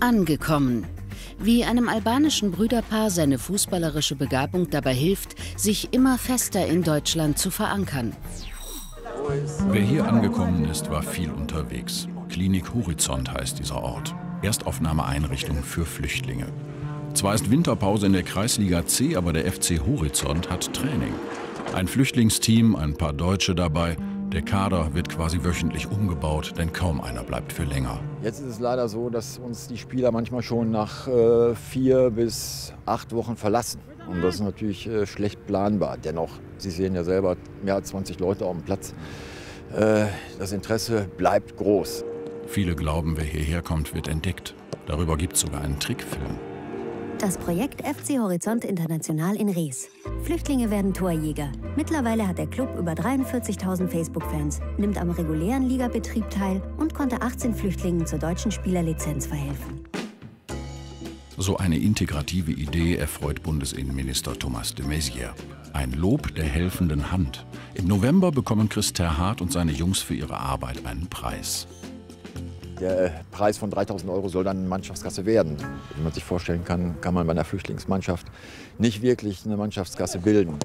Angekommen. Wie einem albanischen Brüderpaar seine fußballerische Begabung dabei hilft, sich immer fester in Deutschland zu verankern. Wer hier angekommen ist, war viel unterwegs. Klinik Horizont heißt dieser Ort. Erstaufnahmeeinrichtung für Flüchtlinge. Zwar ist Winterpause in der Kreisliga C, aber der FC Horizont hat Training. Ein Flüchtlingsteam, ein paar Deutsche dabei. Der Kader wird quasi wöchentlich umgebaut, denn kaum einer bleibt für länger. Jetzt ist es leider so, dass uns die Spieler manchmal schon nach äh, vier bis acht Wochen verlassen. Und das ist natürlich äh, schlecht planbar. Dennoch, Sie sehen ja selber, mehr als 20 Leute auf dem Platz. Äh, das Interesse bleibt groß. Viele glauben, wer hierher kommt, wird entdeckt. Darüber gibt es sogar einen Trickfilm. Das Projekt FC Horizont International in Rees. Flüchtlinge werden Torjäger. Mittlerweile hat der Club über 43.000 Facebook-Fans, nimmt am regulären Ligabetrieb teil und konnte 18 Flüchtlingen zur deutschen Spielerlizenz verhelfen. So eine integrative Idee erfreut Bundesinnenminister Thomas de Maizière. Ein Lob der helfenden Hand. Im November bekommen Chris Terhardt und seine Jungs für ihre Arbeit einen Preis. Der Preis von 3000 Euro soll dann Mannschaftskasse werden. Wie man sich vorstellen kann, kann man bei einer Flüchtlingsmannschaft nicht wirklich eine Mannschaftskasse bilden.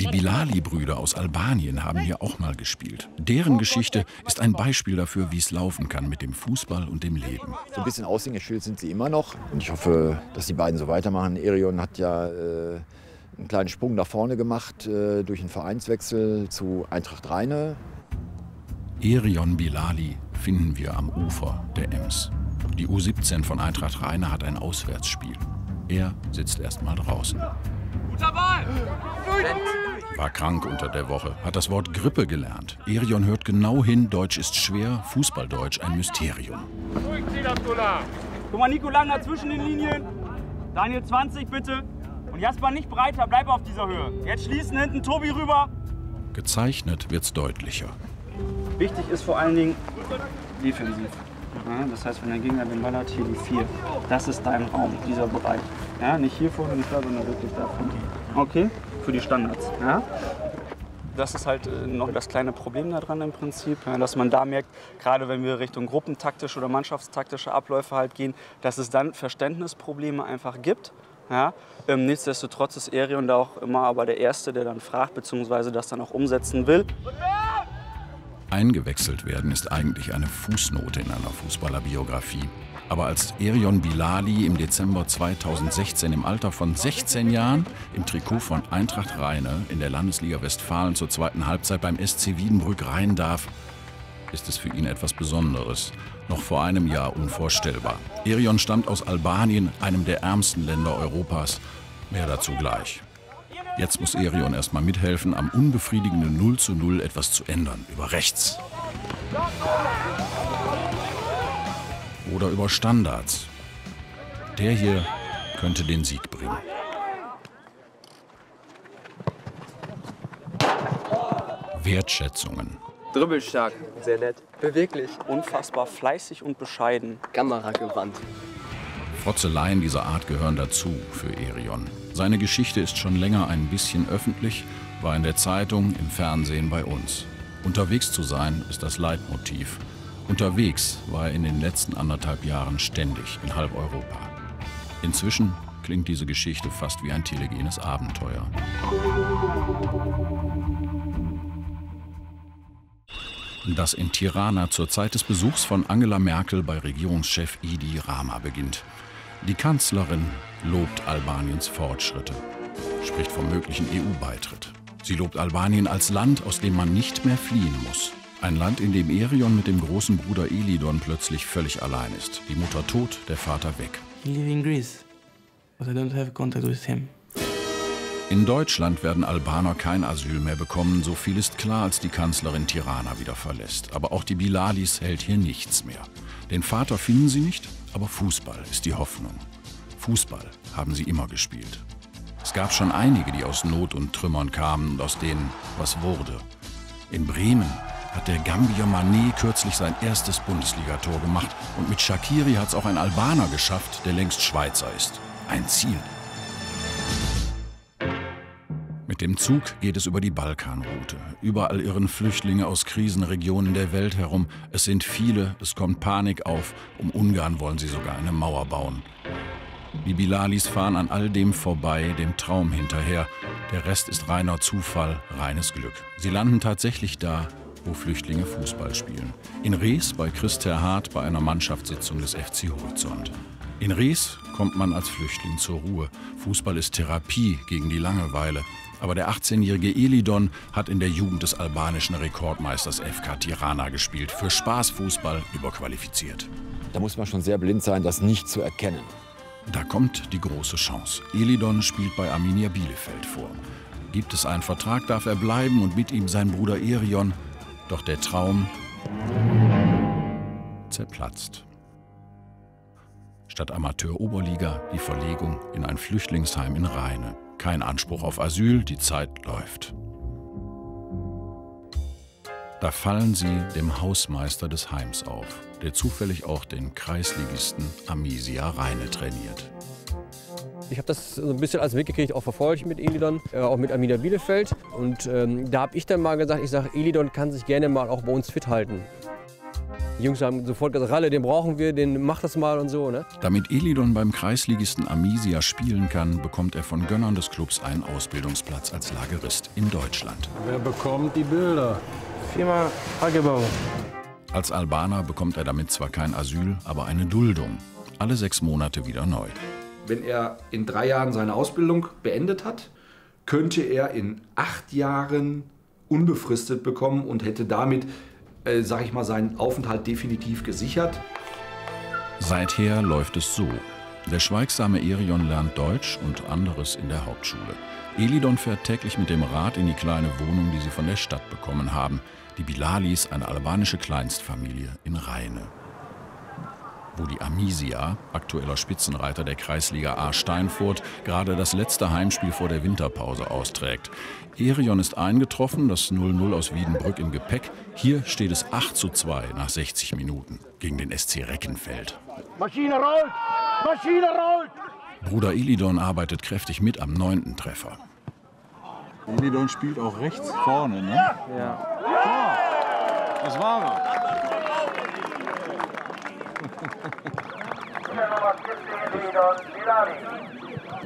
Die Bilali-Brüder aus Albanien haben hier auch mal gespielt. Deren Geschichte ist ein Beispiel dafür, wie es laufen kann mit dem Fußball und dem Leben. So ein bisschen Aushängeschild sind sie immer noch. Und ich hoffe, dass die beiden so weitermachen. Erion hat ja äh, einen kleinen Sprung nach vorne gemacht äh, durch einen Vereinswechsel zu Eintracht Rheine. Erion Bilali finden wir am Ufer der Ems. Die U17 von Eintracht Rheine hat ein Auswärtsspiel. Er sitzt erst mal draußen. Guter Ball! War krank unter der Woche, hat das Wort Grippe gelernt. Erion hört genau hin, Deutsch ist schwer, Fußballdeutsch ein Mysterium. Guck mal, Nico Lang zwischen den Linien. Daniel 20 bitte. Und Jasper nicht breiter, bleib auf dieser Höhe. Jetzt schließen hinten Tobi rüber. Gezeichnet wird's deutlicher. Wichtig ist vor allen Dingen defensiv. Ja, das heißt, wenn der Gegner den Ball hat, hier die 4. Das ist dein Raum, dieser Bereich. Ja, nicht hier vorne, nicht da, sondern wirklich da vorne. Okay? Für die Standards. Ja? Das ist halt äh, noch das kleine Problem daran im Prinzip, dass man da merkt, gerade wenn wir Richtung gruppentaktische oder mannschaftstaktische Abläufe halt gehen, dass es dann Verständnisprobleme einfach gibt. Ja, ähm, nichtsdestotrotz ist Erion da auch immer aber der Erste, der dann fragt bzw. das dann auch umsetzen will. Eingewechselt werden ist eigentlich eine Fußnote in einer Fußballerbiografie. Aber als Erion Bilali im Dezember 2016 im Alter von 16 Jahren im Trikot von Eintracht Rheine in der Landesliga Westfalen zur zweiten Halbzeit beim SC Wiedenbrück rein darf, ist es für ihn etwas Besonderes. Noch vor einem Jahr unvorstellbar. Erion stammt aus Albanien, einem der ärmsten Länder Europas. Mehr dazu gleich. Jetzt muss Erion erstmal mithelfen, am unbefriedigenden 0 zu 0 etwas zu ändern. Über rechts. Oder über Standards. Der hier könnte den Sieg bringen. Wertschätzungen. Dribbelstark, sehr nett. Beweglich. Unfassbar fleißig und bescheiden. Kameragewandt. Frotzeleien dieser Art gehören dazu für Erion. Seine Geschichte ist schon länger ein bisschen öffentlich, war in der Zeitung, im Fernsehen bei uns. Unterwegs zu sein ist das Leitmotiv. Unterwegs war er in den letzten anderthalb Jahren ständig in halb Europa. Inzwischen klingt diese Geschichte fast wie ein telegenes Abenteuer. Das in Tirana zur Zeit des Besuchs von Angela Merkel bei Regierungschef Idi Rama beginnt. Die Kanzlerin lobt Albaniens Fortschritte, spricht vom möglichen EU-Beitritt. Sie lobt Albanien als Land, aus dem man nicht mehr fliehen muss. Ein Land, in dem Erion mit dem großen Bruder Elidon plötzlich völlig allein ist. Die Mutter tot, der Vater weg. In Deutschland werden Albaner kein Asyl mehr bekommen, so viel ist klar, als die Kanzlerin Tirana wieder verlässt. Aber auch die Bilalis hält hier nichts mehr. Den Vater finden sie nicht, aber Fußball ist die Hoffnung. Fußball haben sie immer gespielt. Es gab schon einige, die aus Not und Trümmern kamen und aus denen was wurde. In Bremen hat der Gambier Manet kürzlich sein erstes Bundesligator gemacht und mit Shakiri hat es auch ein Albaner geschafft, der längst Schweizer ist. Ein Ziel. Dem Zug geht es über die Balkanroute. Überall irren Flüchtlinge aus Krisenregionen der Welt herum. Es sind viele, es kommt Panik auf. Um Ungarn wollen sie sogar eine Mauer bauen. Die Bilalis fahren an all dem vorbei, dem Traum hinterher. Der Rest ist reiner Zufall, reines Glück. Sie landen tatsächlich da, wo Flüchtlinge Fußball spielen. In Rees bei Chris Terhardt bei einer Mannschaftssitzung des FC Horizont. In Rees kommt man als Flüchtling zur Ruhe. Fußball ist Therapie gegen die Langeweile. Aber der 18-jährige Elidon hat in der Jugend des albanischen Rekordmeisters FK Tirana gespielt. Für Spaßfußball überqualifiziert. Da muss man schon sehr blind sein, das nicht zu erkennen. Da kommt die große Chance. Elidon spielt bei Arminia Bielefeld vor. Gibt es einen Vertrag, darf er bleiben und mit ihm sein Bruder Erion. Doch der Traum zerplatzt. Statt Amateur-Oberliga die Verlegung in ein Flüchtlingsheim in Rheine. Kein Anspruch auf Asyl, die Zeit läuft. Da fallen sie dem Hausmeister des Heims auf, der zufällig auch den Kreisligisten Amisia Rheine trainiert. Ich habe das so ein bisschen als mitgekriegt, auch verfolgt mit Elidon, äh, auch mit Amina Bielefeld. Und ähm, da habe ich dann mal gesagt, ich sage, Elidon kann sich gerne mal auch bei uns fit halten. Die Jungs haben sofort gesagt, Ralle, den brauchen wir, den mach das mal und so. Ne? Damit Elidon beim Kreisligisten Amisia spielen kann, bekommt er von Gönnern des Clubs einen Ausbildungsplatz als Lagerist in Deutschland. Wer bekommt die Bilder? Firma Hagebau. Als Albaner bekommt er damit zwar kein Asyl, aber eine Duldung. Alle sechs Monate wieder neu. Wenn er in drei Jahren seine Ausbildung beendet hat, könnte er in acht Jahren unbefristet bekommen und hätte damit, äh, sag ich mal, seinen Aufenthalt definitiv gesichert. Seither läuft es so. Der schweigsame Erion lernt Deutsch und anderes in der Hauptschule. Elidon fährt täglich mit dem Rad in die kleine Wohnung, die sie von der Stadt bekommen haben. Die Bilalis, eine albanische Kleinstfamilie in Rheine. Wo die Amisia, aktueller Spitzenreiter der Kreisliga A Steinfurt, gerade das letzte Heimspiel vor der Winterpause austrägt. Erion ist eingetroffen, das 0-0 aus Wiedenbrück im Gepäck. Hier steht es 8 zu 2 nach 60 Minuten gegen den SC Reckenfeld. Maschine rollt! Maschine rollt! Bruder Elidon arbeitet kräftig mit am neunten Treffer. Elidon spielt auch rechts vorne, ne? Ja. Das war er.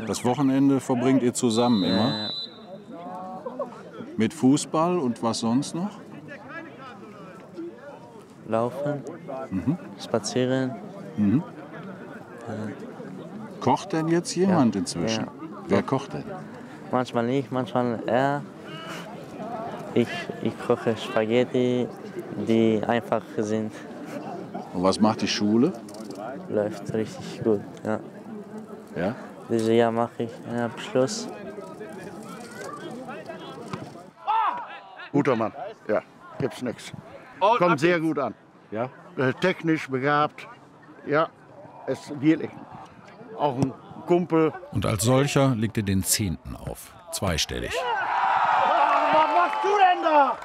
Das Wochenende verbringt ihr zusammen immer? Mit Fußball und was sonst noch? Laufen, Mhm. spazieren. Mhm. Kocht denn jetzt jemand inzwischen? Ja. Wer kocht denn? Manchmal nicht, manchmal er. Ich, ich koche Spaghetti, die einfach sind. Und was macht die Schule? Läuft richtig gut. Ja. Ja? Dieses Jahr mache ich einen Abschluss. Guter Mann, ja, gibt's nichts. Kommt sehr gut an. Ja? Äh, Technisch begabt, ja, ist wirklich. Auch ein Kumpel. Und als solcher legt er den Zehnten auf. Zweistellig. Was machst du denn da?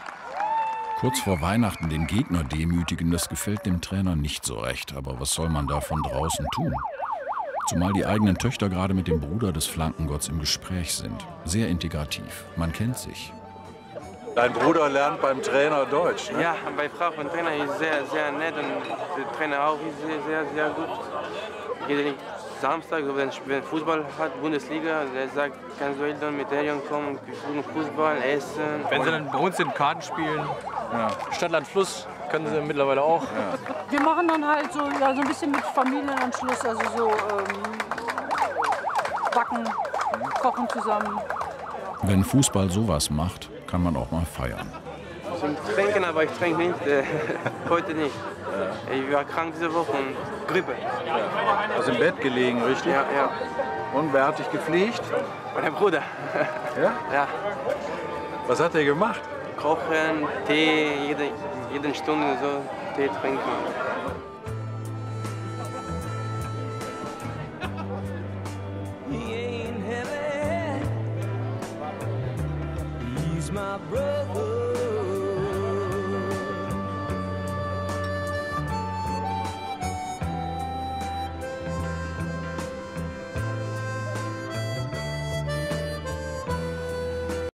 Kurz vor Weihnachten den Gegner demütigen, das gefällt dem Trainer nicht so recht. Aber was soll man da von draußen tun? Zumal die eigenen Töchter gerade mit dem Bruder des Flankengotts im Gespräch sind. Sehr integrativ. Man kennt sich. Dein Bruder lernt beim Trainer Deutsch. Ne? Ja, bei Frau von Trainer ist sehr, sehr nett und der Trainer auch ist sehr, sehr, sehr gut. Samstag, wenn wenn Fußball hat, Bundesliga, der sagt, kannst du Eltern mit Erion kommen, gucken Fußball, essen. Wenn sie dann bei uns sind, Karten spielen, Stadtland Fluss können sie mittlerweile auch. Wir machen dann halt so, ja, so ein bisschen mit Familienanschluss, also so ähm, backen, kochen zusammen. Wenn Fußball sowas macht, kann man auch mal feiern. Trinken, aber ich trinke nicht, äh, heute nicht. Ich war krank diese Woche und Grippe. Hast im Bett gelegen, richtig? Ja, ja. Und wer hat dich gepflegt? Mein Bruder. Ja? Ja. Was hat er gemacht? Kochen, Tee, jede, jede Stunde so Tee trinken. He ain't heavy. He's my brother.